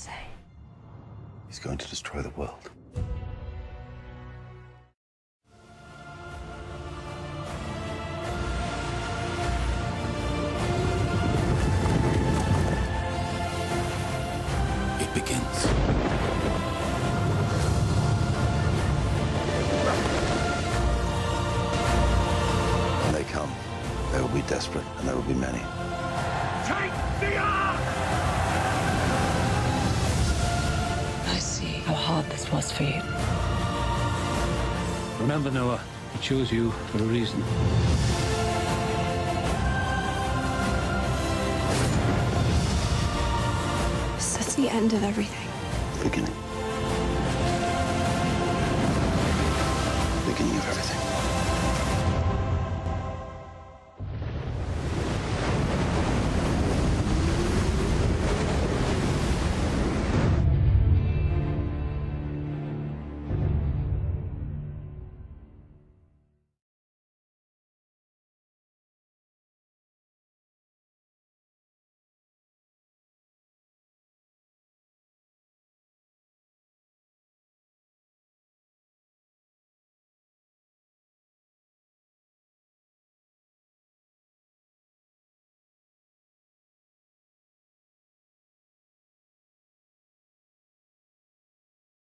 say? He's going to destroy the world. It begins. When they come, they will be desperate, and there will be many. I this was for you. Remember, Noah, he chose you for a reason. This is the end of everything. Beginning.